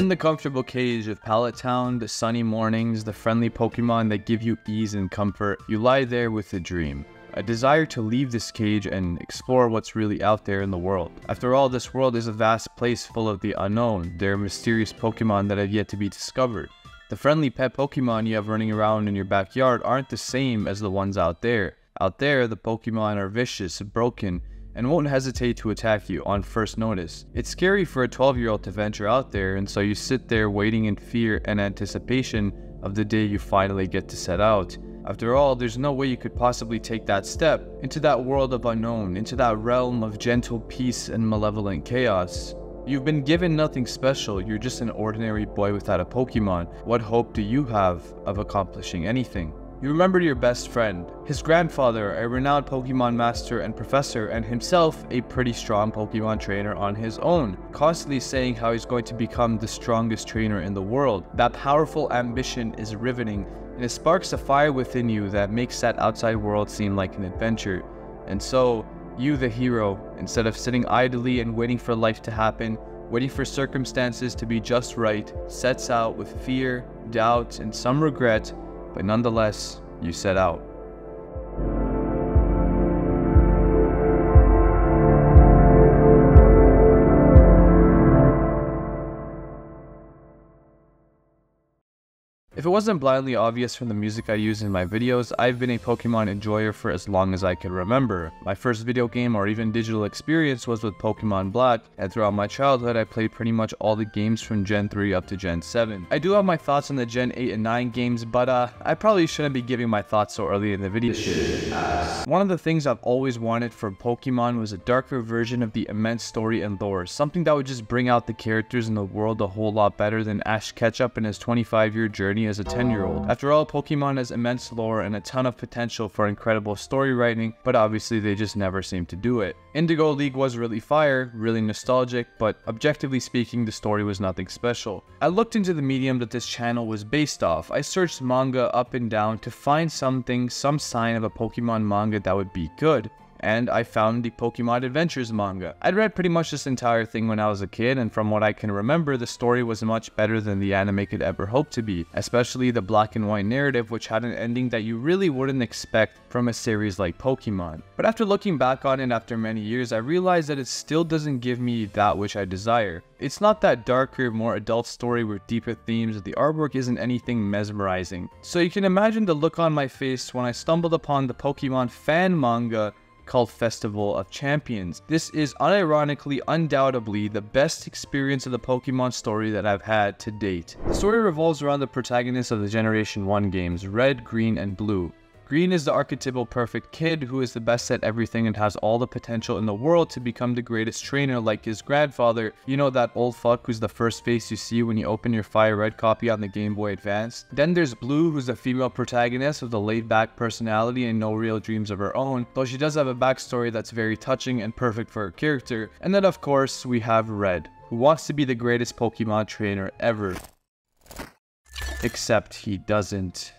In the comfortable cage of Pallet Town, the sunny mornings, the friendly Pokemon that give you ease and comfort, you lie there with a dream. A desire to leave this cage and explore what's really out there in the world. After all, this world is a vast place full of the unknown. There are mysterious Pokemon that have yet to be discovered. The friendly pet Pokemon you have running around in your backyard aren't the same as the ones out there. Out there, the Pokemon are vicious, broken, and won't hesitate to attack you on first notice. It's scary for a 12 year old to venture out there, and so you sit there waiting in fear and anticipation of the day you finally get to set out. After all, there's no way you could possibly take that step into that world of unknown, into that realm of gentle peace and malevolent chaos. You've been given nothing special, you're just an ordinary boy without a Pokemon. What hope do you have of accomplishing anything? You remember your best friend, his grandfather, a renowned Pokemon master and professor, and himself a pretty strong Pokemon trainer on his own, constantly saying how he's going to become the strongest trainer in the world. That powerful ambition is riveting, and it sparks a fire within you that makes that outside world seem like an adventure. And so, you, the hero, instead of sitting idly and waiting for life to happen, waiting for circumstances to be just right, sets out with fear, doubt, and some regret but nonetheless, you set out. If it wasn't blindly obvious from the music I use in my videos, I've been a Pokemon enjoyer for as long as I can remember. My first video game or even digital experience was with Pokemon Black, and throughout my childhood I played pretty much all the games from Gen 3 up to Gen 7. I do have my thoughts on the Gen 8 and 9 games, but uh, I probably shouldn't be giving my thoughts so early in the video. One of the things I've always wanted for Pokemon was a darker version of the immense story and lore, something that would just bring out the characters in the world a whole lot better than Ash Ketchum in his 25 year journey as a 10 year old. After all, Pokemon has immense lore and a ton of potential for incredible story writing, but obviously they just never seem to do it. Indigo League was really fire, really nostalgic, but objectively speaking, the story was nothing special. I looked into the medium that this channel was based off. I searched manga up and down to find something, some sign of a Pokemon manga that would be good and I found the Pokemon Adventures manga. I'd read pretty much this entire thing when I was a kid, and from what I can remember, the story was much better than the anime could ever hope to be, especially the black and white narrative, which had an ending that you really wouldn't expect from a series like Pokemon. But after looking back on it after many years, I realized that it still doesn't give me that which I desire. It's not that darker, more adult story with deeper themes, the artwork isn't anything mesmerizing. So you can imagine the look on my face when I stumbled upon the Pokemon fan manga called Festival of Champions. This is unironically, undoubtedly, the best experience of the Pokemon story that I've had to date. The story revolves around the protagonists of the Generation 1 games, Red, Green, and Blue. Green is the archetypal perfect kid who is the best at everything and has all the potential in the world to become the greatest trainer like his grandfather. You know that old fuck who's the first face you see when you open your Fire Red copy on the Game Boy Advance. Then there's Blue who's the female protagonist with a laid back personality and no real dreams of her own, though she does have a backstory that's very touching and perfect for her character. And then of course we have Red, who wants to be the greatest Pokemon trainer ever. Except he doesn't.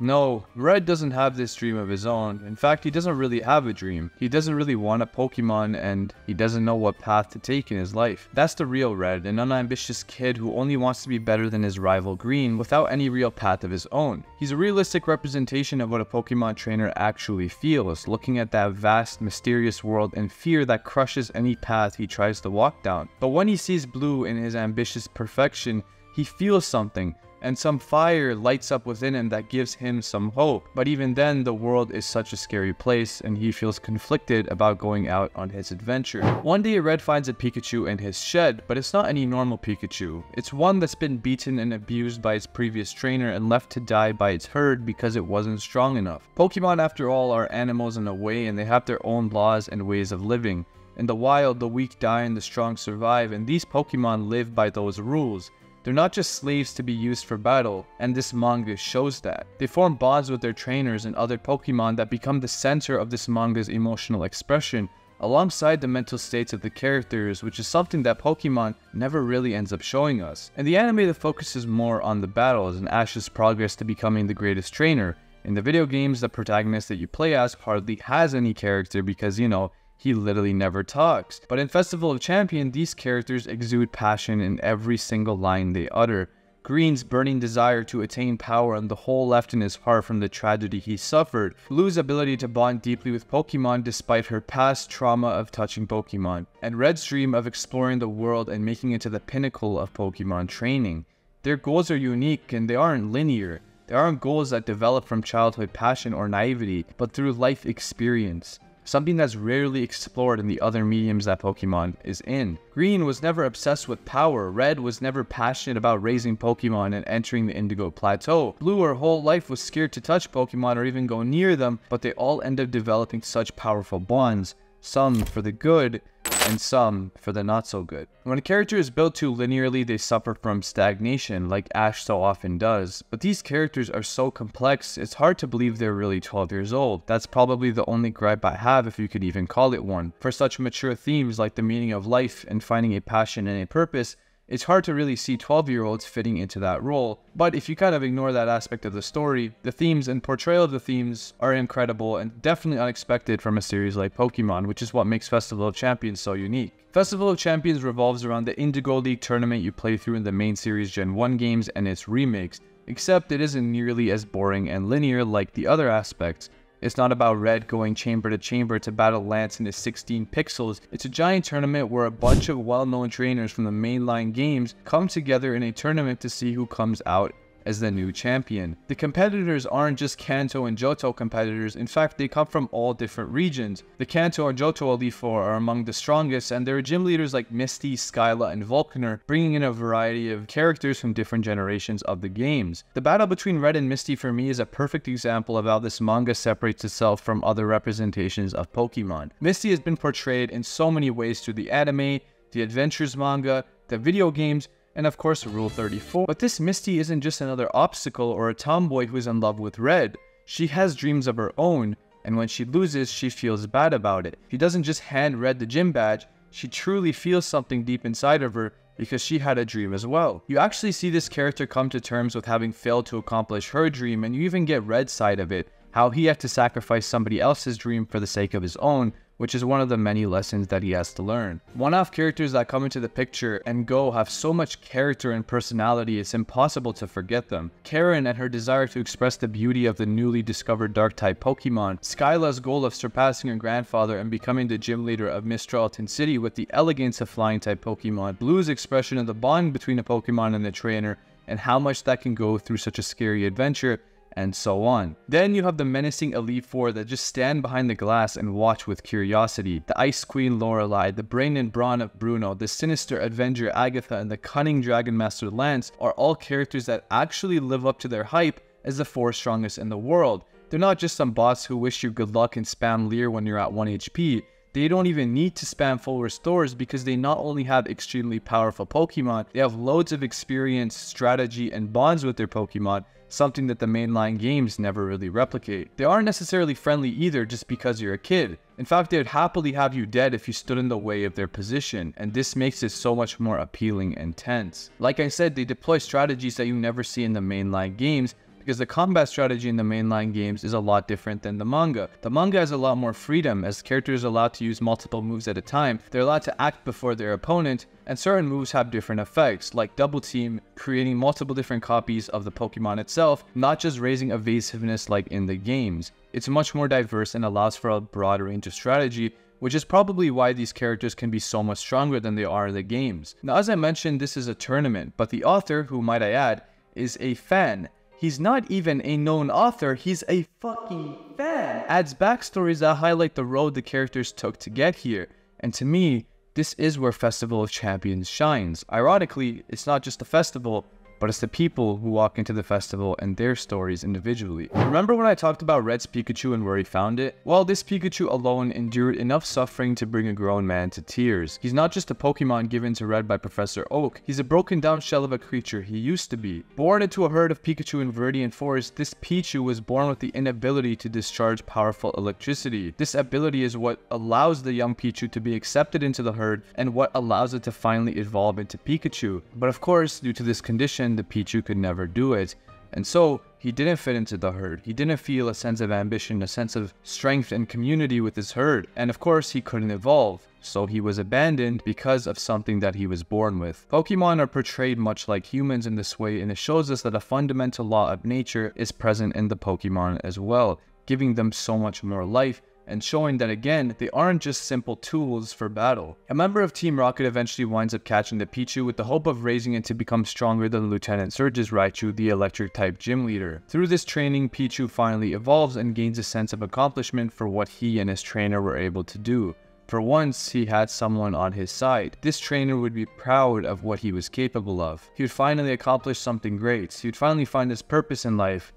No, Red doesn't have this dream of his own. In fact, he doesn't really have a dream. He doesn't really want a Pokemon and he doesn't know what path to take in his life. That's the real Red, an unambitious kid who only wants to be better than his rival Green without any real path of his own. He's a realistic representation of what a Pokemon trainer actually feels, looking at that vast, mysterious world and fear that crushes any path he tries to walk down. But when he sees Blue in his ambitious perfection, he feels something, and some fire lights up within him that gives him some hope. But even then, the world is such a scary place, and he feels conflicted about going out on his adventure. One day, Red finds a Pikachu in his shed, but it's not any normal Pikachu. It's one that's been beaten and abused by its previous trainer and left to die by its herd because it wasn't strong enough. Pokemon, after all, are animals in a way, and they have their own laws and ways of living. In the wild, the weak die and the strong survive, and these Pokemon live by those rules. They're not just slaves to be used for battle, and this manga shows that. They form bonds with their trainers and other Pokemon that become the center of this manga's emotional expression, alongside the mental states of the characters, which is something that Pokemon never really ends up showing us. In the anime, the focus is more on the battles and Ash's progress to becoming the greatest trainer. In the video games, the protagonist that you play as hardly has any character because, you know, he literally never talks. But in Festival of Champion, these characters exude passion in every single line they utter. Green's burning desire to attain power and the hole left in his heart from the tragedy he suffered. Blue's ability to bond deeply with Pokemon despite her past trauma of touching Pokemon. And Red's dream of exploring the world and making it to the pinnacle of Pokemon training. Their goals are unique and they aren't linear. They aren't goals that develop from childhood passion or naivety, but through life experience something that's rarely explored in the other mediums that Pokemon is in. Green was never obsessed with power, Red was never passionate about raising Pokemon and entering the Indigo Plateau. Blue her whole life was scared to touch Pokemon or even go near them, but they all end up developing such powerful bonds, some for the good and some for the not so good. When a character is built too linearly, they suffer from stagnation, like Ash so often does. But these characters are so complex, it's hard to believe they're really 12 years old. That's probably the only gripe I have, if you could even call it one. For such mature themes like the meaning of life and finding a passion and a purpose, it's hard to really see 12 year olds fitting into that role. But if you kind of ignore that aspect of the story, the themes and portrayal of the themes are incredible and definitely unexpected from a series like Pokemon, which is what makes Festival of Champions so unique. Festival of Champions revolves around the Indigo League tournament you play through in the main series Gen 1 games and its remakes, except it isn't nearly as boring and linear like the other aspects, it's not about Red going chamber to chamber to battle Lance in his 16 pixels. It's a giant tournament where a bunch of well-known trainers from the mainline games come together in a tournament to see who comes out as the new champion. The competitors aren't just Kanto and Johto competitors, in fact they come from all different regions. The Kanto and Johto Elite Four are among the strongest and there are gym leaders like Misty, Skyla, and Volkner, bringing in a variety of characters from different generations of the games. The battle between Red and Misty for me is a perfect example of how this manga separates itself from other representations of Pokemon. Misty has been portrayed in so many ways through the anime, the adventures manga, the video games, and of course Rule 34. But this Misty isn't just another obstacle or a tomboy who's in love with Red. She has dreams of her own, and when she loses, she feels bad about it. She doesn't just hand Red the gym badge, she truly feels something deep inside of her because she had a dream as well. You actually see this character come to terms with having failed to accomplish her dream and you even get Red's side of it, how he had to sacrifice somebody else's dream for the sake of his own, which is one of the many lessons that he has to learn. One-off characters that come into the picture and go have so much character and personality it's impossible to forget them. Karen and her desire to express the beauty of the newly discovered dark-type Pokemon, Skyla's goal of surpassing her grandfather and becoming the gym leader of Mistralton City with the elegance of flying-type Pokemon, Blue's expression of the bond between a Pokemon and the trainer, and how much that can go through such a scary adventure, and so on. Then you have the menacing Elite Four that just stand behind the glass and watch with curiosity. The Ice Queen Lorelei, the brain and brawn of Bruno, the sinister Avenger Agatha, and the cunning Dragon Master Lance are all characters that actually live up to their hype as the four strongest in the world. They're not just some bots who wish you good luck and spam Leer when you're at 1 HP. They don't even need to spam full restores because they not only have extremely powerful Pokemon, they have loads of experience, strategy, and bonds with their Pokemon, something that the mainline games never really replicate. They aren't necessarily friendly either just because you're a kid. In fact, they'd happily have you dead if you stood in the way of their position, and this makes it so much more appealing and tense. Like I said, they deploy strategies that you never see in the mainline games, because the combat strategy in the mainline games is a lot different than the manga. The manga has a lot more freedom as characters are allowed to use multiple moves at a time, they're allowed to act before their opponent, and certain moves have different effects, like double team, creating multiple different copies of the Pokemon itself, not just raising evasiveness like in the games. It's much more diverse and allows for a broad range of strategy, which is probably why these characters can be so much stronger than they are in the games. Now as I mentioned, this is a tournament, but the author, who might I add, is a fan, He's not even a known author, he's a fucking fan. Adds backstories that highlight the road the characters took to get here. And to me, this is where Festival of Champions shines. Ironically, it's not just a festival, but it's the people who walk into the festival and their stories individually. Remember when I talked about Red's Pikachu and where he found it? Well, this Pikachu alone endured enough suffering to bring a grown man to tears. He's not just a Pokemon given to Red by Professor Oak, he's a broken down shell of a creature he used to be. Born into a herd of Pikachu in Viridian Forest, this Pichu was born with the inability to discharge powerful electricity. This ability is what allows the young Pichu to be accepted into the herd and what allows it to finally evolve into Pikachu. But of course, due to this condition, the Pichu could never do it, and so He didn't fit into the herd. He didn't feel a sense of ambition, a sense of strength and community with his herd. And of course, he couldn't evolve. So he was abandoned because of something that he was born with. Pokemon are portrayed much like humans in this way, and it shows us that a fundamental law of nature is present in the Pokemon as well, giving them so much more life and showing that again, they aren't just simple tools for battle. A member of Team Rocket eventually winds up catching the Pichu with the hope of raising it to become stronger than Lieutenant Surge's Raichu, the electric type gym leader. Through this training, Pichu finally evolves and gains a sense of accomplishment for what he and his trainer were able to do. For once, he had someone on his side. This trainer would be proud of what he was capable of. He would finally accomplish something great. He would finally find his purpose in life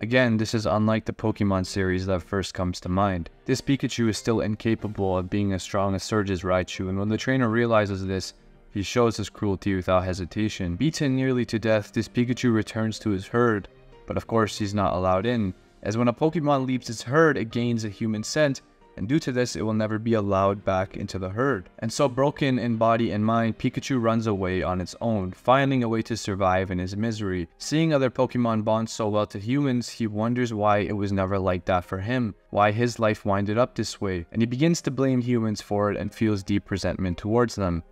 Again, this is unlike the Pokemon series that first comes to mind. This Pikachu is still incapable of being as strong as Surge's Raichu, and when the trainer realizes this, he shows his cruelty without hesitation. Beaten nearly to death, this Pikachu returns to his herd, but of course he's not allowed in, as when a Pokemon leaves its herd, it gains a human scent, and due to this, it will never be allowed back into the herd. And so broken in body and mind, Pikachu runs away on its own, finding a way to survive in his misery. Seeing other Pokemon bond so well to humans, he wonders why it was never like that for him, why his life winded up this way, and he begins to blame humans for it and feels deep resentment towards them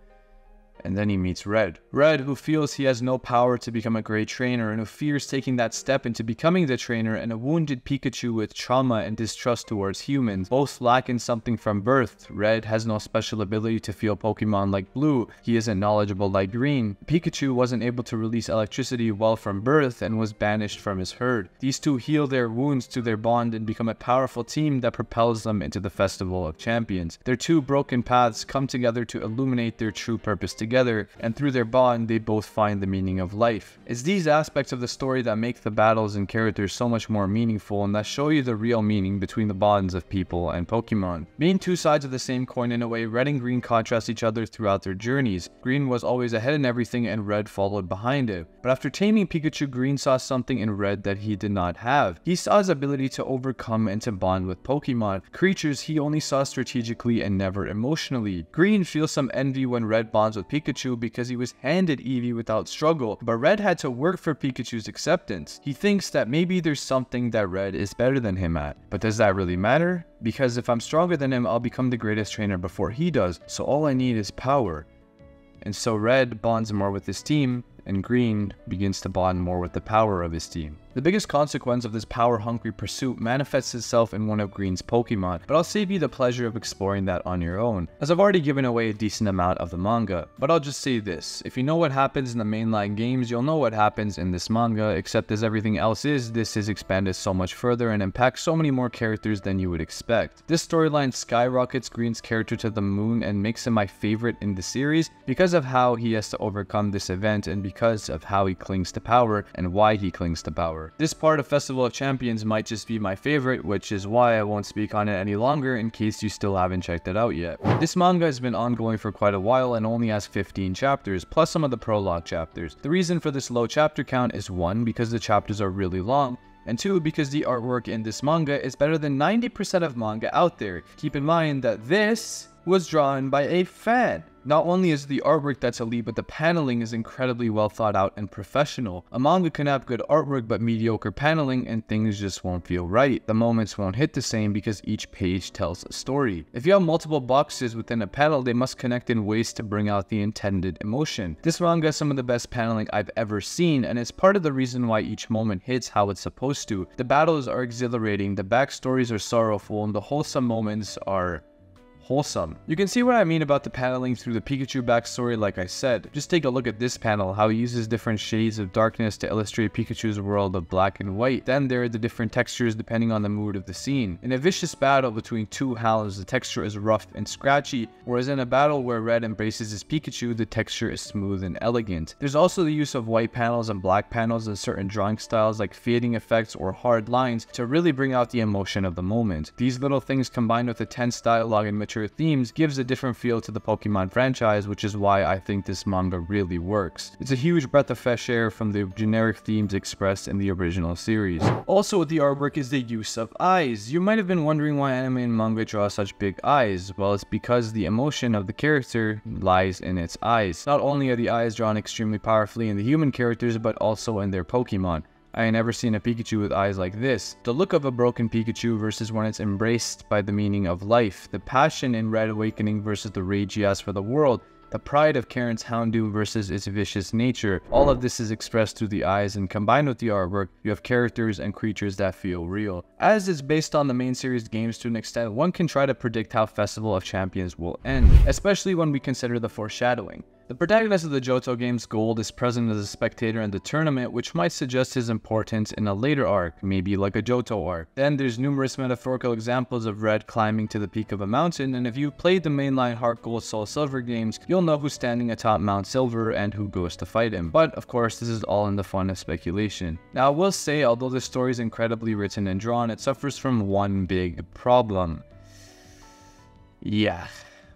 and then he meets Red. Red, who feels he has no power to become a great trainer and who fears taking that step into becoming the trainer, and a wounded Pikachu with trauma and distrust towards humans. Both lacking something from birth. Red has no special ability to feel Pokemon like Blue. He isn't knowledgeable like Green. Pikachu wasn't able to release electricity well from birth and was banished from his herd. These two heal their wounds to their bond and become a powerful team that propels them into the Festival of Champions. Their two broken paths come together to illuminate their true purpose together together, and through their bond, they both find the meaning of life. It's these aspects of the story that make the battles and characters so much more meaningful and that show you the real meaning between the bonds of people and Pokemon. Being two sides of the same coin in a way, Red and Green contrast each other throughout their journeys. Green was always ahead in everything and Red followed behind it. But after taming Pikachu, Green saw something in Red that he did not have. He saw his ability to overcome and to bond with Pokemon, creatures he only saw strategically and never emotionally. Green feels some envy when Red bonds with Pikachu Pikachu because he was handed Eevee without struggle, but Red had to work for Pikachu's acceptance. He thinks that maybe there's something that Red is better than him at. But does that really matter? Because if I'm stronger than him, I'll become the greatest trainer before he does, so all I need is power. And so Red bonds more with his team, and Green begins to bond more with the power of his team. The biggest consequence of this power-hungry pursuit manifests itself in one of Green's Pokemon, but I'll save you the pleasure of exploring that on your own, as I've already given away a decent amount of the manga. But I'll just say this, if you know what happens in the mainline games, you'll know what happens in this manga, except as everything else is, this is expanded so much further and impacts so many more characters than you would expect. This storyline skyrockets Green's character to the moon and makes him my favorite in the series because of how he has to overcome this event and because of how he clings to power and why he clings to power. This part of Festival of Champions might just be my favorite, which is why I won't speak on it any longer in case you still haven't checked it out yet. This manga has been ongoing for quite a while and only has 15 chapters, plus some of the prologue chapters. The reason for this low chapter count is 1, because the chapters are really long, and 2, because the artwork in this manga is better than 90% of manga out there. Keep in mind that this was drawn by a fan. Not only is the artwork that's elite, but the paneling is incredibly well thought out and professional. A manga can have good artwork but mediocre paneling and things just won't feel right. The moments won't hit the same because each page tells a story. If you have multiple boxes within a panel, they must connect in ways to bring out the intended emotion. This manga has some of the best paneling I've ever seen and it's part of the reason why each moment hits how it's supposed to. The battles are exhilarating, the backstories are sorrowful, and the wholesome moments are wholesome. You can see what I mean about the paneling through the Pikachu backstory like I said. Just take a look at this panel, how he uses different shades of darkness to illustrate Pikachu's world of black and white. Then there are the different textures depending on the mood of the scene. In a vicious battle between two hounds, the texture is rough and scratchy, whereas in a battle where Red embraces his Pikachu, the texture is smooth and elegant. There's also the use of white panels and black panels in certain drawing styles like fading effects or hard lines to really bring out the emotion of the moment. These little things combined with the tense dialogue and mature themes gives a different feel to the Pokemon franchise, which is why I think this manga really works. It's a huge breath of fresh air from the generic themes expressed in the original series. Also with the artwork is the use of eyes. You might have been wondering why anime and manga draw such big eyes. Well, it's because the emotion of the character lies in its eyes. Not only are the eyes drawn extremely powerfully in the human characters, but also in their Pokemon. I ain't never seen a Pikachu with eyes like this. The look of a broken Pikachu versus when it's embraced by the meaning of life. The passion in Red Awakening versus the rage he has for the world the pride of Karen's Houndoom versus its vicious nature. All of this is expressed through the eyes and combined with the artwork, you have characters and creatures that feel real. As is based on the main series games to an extent, one can try to predict how Festival of Champions will end, especially when we consider the foreshadowing. The protagonist of the Johto games, Gold, is present as a spectator in the tournament, which might suggest his importance in a later arc, maybe like a Johto arc. Then there's numerous metaphorical examples of Red climbing to the peak of a mountain, and if you've played the mainline Heart Gold Soul Silver games, you'll know who's standing atop Mount Silver and who goes to fight him. But of course, this is all in the fun of speculation. Now I will say, although the story is incredibly written and drawn, it suffers from one big problem. Yeah.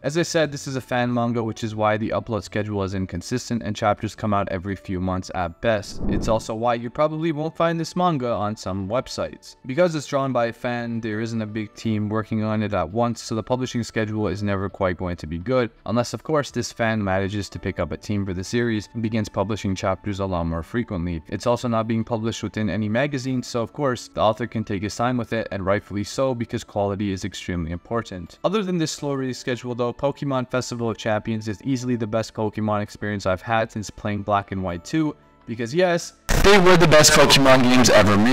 As I said, this is a fan manga, which is why the upload schedule is inconsistent and chapters come out every few months at best. It's also why you probably won't find this manga on some websites. Because it's drawn by a fan, there isn't a big team working on it at once, so the publishing schedule is never quite going to be good, unless of course this fan manages to pick up a team for the series and begins publishing chapters a lot more frequently. It's also not being published within any magazine, so of course the author can take his time with it, and rightfully so because quality is extremely important. Other than this slow release schedule though, Pokemon Festival of Champions is easily the best Pokemon experience I've had since playing Black and White 2, because yes, they were the best Pokemon games ever made.